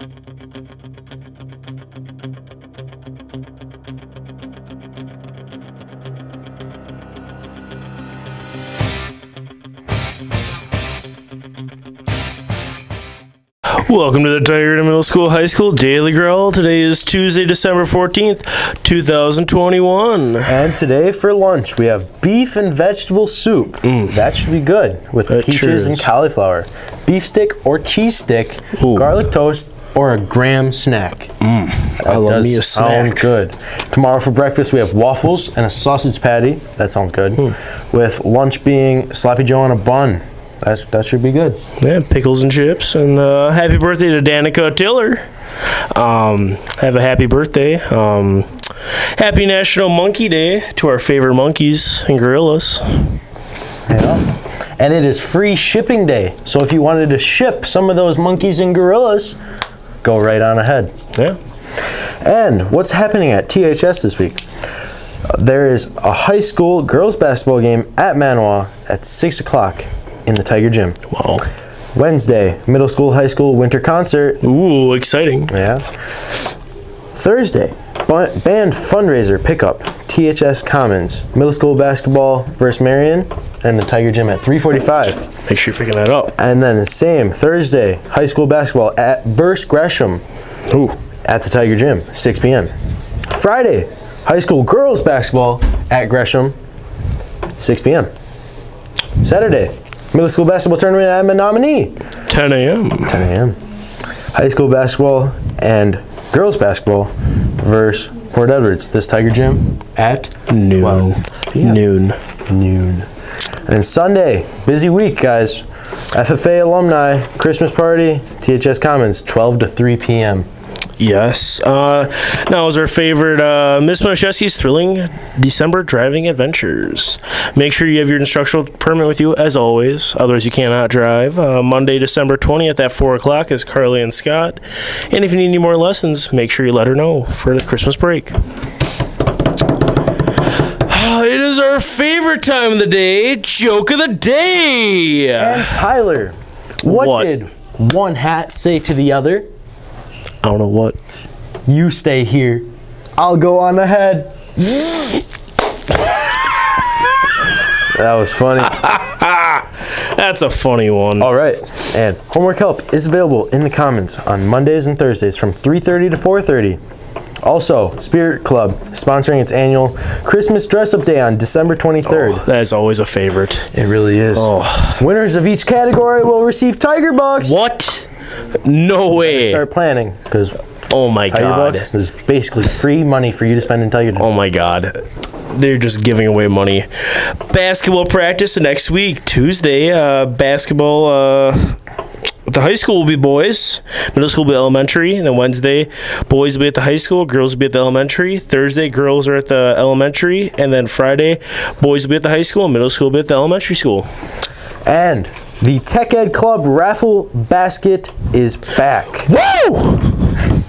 Welcome to the Tiger Middle School High School Daily Growl. Today is Tuesday, December 14th, 2021. And today for lunch we have beef and vegetable soup. Mm. That should be good with That peaches and cauliflower, beef stick or cheese stick, Ooh. garlic toast, or a graham snack. I love me a sound snack. good. Tomorrow for breakfast we have waffles and a sausage patty. That sounds good. Hmm. With lunch being sloppy joe on a bun. That, that should be good. Yeah, pickles and chips. And uh, happy birthday to Danica Tiller. Um, have a happy birthday. Um, happy National Monkey Day to our favorite monkeys and gorillas. Yeah. And it is free shipping day. So if you wanted to ship some of those monkeys and gorillas, go right on ahead. Yeah. And what's happening at THS this week? There is a high school girls basketball game at Manawa at 6 o'clock in the Tiger Gym. Wow. Wednesday, middle school, high school winter concert. Ooh, exciting. Yeah. Thursday, band fundraiser pickup, THS Commons, middle school basketball versus Marion, and the Tiger Gym at 345. Make sure you're picking that up. And then same Thursday, high school basketball at versus Gresham Ooh. at the Tiger Gym, 6 p.m. Friday, high school girls basketball at Gresham, 6 p.m. Saturday, middle school basketball tournament at Menominee, 10 a.m. 10 a.m. High school basketball and girls basketball versus Port Edwards, this Tiger Gym at Noon. 12 p.m. Noon. noon. And Sunday, busy week, guys. FFA alumni Christmas party, THS Commons, 12 to 3 p.m. Yes. Uh, now is our favorite uh, Miss Moshesky's thrilling December driving adventures. Make sure you have your instructional permit with you as always, otherwise you cannot drive. Uh, Monday, December 20th at 4 o'clock is Carly and Scott. And if you need any more lessons, make sure you let her know for the Christmas break. It is our favorite time of the day, joke of the day. And Tyler, what, What? did one hat say to the other? I don't know what. You stay here. I'll go on ahead. that was funny. That's a funny one. All right. And homework help is available in the Commons on Mondays and Thursdays from 3:30 to 4:30. Also, Spirit Club sponsoring its annual Christmas dress up day on December 23rd. That is always a favorite. It really is. Oh. Winners of each category will receive Tiger Bucks. What? No way. Start planning because Oh my god. Bucks is basically free money for you to spend in Tiger. Oh my god. They're just giving away money. Basketball practice next week, Tuesday. Uh, basketball. Uh, the high school will be boys, middle school will be elementary, and then Wednesday, boys will be at the high school, girls will be at the elementary. Thursday, girls are at the elementary, and then Friday, boys will be at the high school, middle school will be at the elementary school. And the Tech Ed Club raffle basket is back. Woo!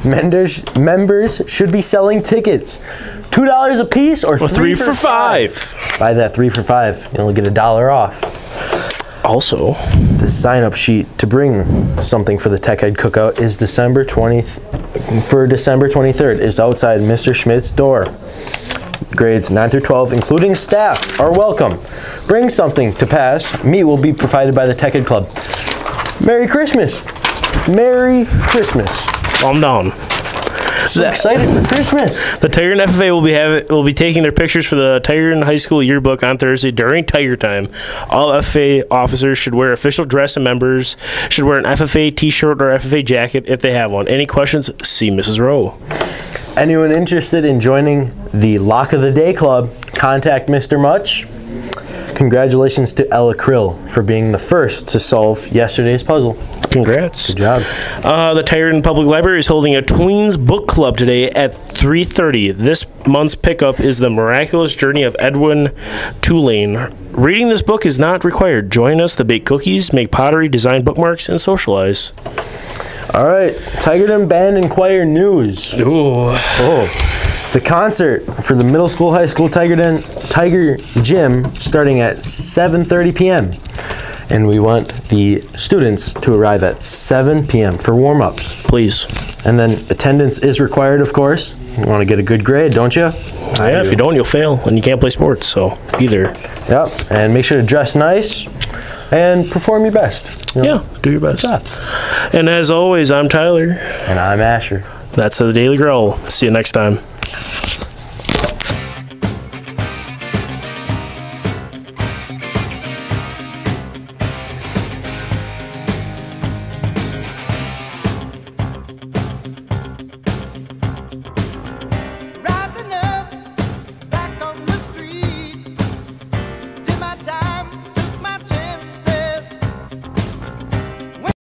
Members members should be selling tickets. Two dollars a piece or, Or three for five. Buy that three for five. You'll get a dollar off. Also, The sign up sheet to bring something for the Tech Ed Cookout is December 20th for December 23rd is outside Mr. Schmidt's door. Grades 9 through 12, including staff, are welcome. Bring something to pass. Meat will be provided by the Tech Ed Club. Merry Christmas! Merry Christmas! I'm down. So excited for Christmas! The Tiger and FFA will be have, will be taking their pictures for the Tiger and High School yearbook on Thursday during Tiger time. All FFA officers should wear official dress, and members should wear an FFA T-shirt or FFA jacket if they have one. Any questions? See Mrs. Rowe. Anyone interested in joining the Lock of the Day Club, contact Mr. Much. Congratulations to Ella Krill for being the first to solve yesterday's puzzle. Congrats. Good job. Uh, the Tigerton Public Library is holding a Tweens Book Club today at 3.30. This month's pickup is The Miraculous Journey of Edward Tulane. Reading this book is not required. Join us to bake cookies, make pottery, design bookmarks, and socialize. All right, Tigerton Band and Choir news. Ooh. Oh, the concert for the middle school, high school Tigerton Tiger Gym starting at 7:30 p.m. And we want the students to arrive at 7 p.m. for warm ups. Please. And then attendance is required, of course. You want to get a good grade, don't you? yeah, if you don't, you'll fail and you can't play sports. So either. Yep. And make sure to dress nice and perform your best. You know? Yeah, do your best. And as always, I'm Tyler. And I'm Asher. That's the Daily Growl. See you next time.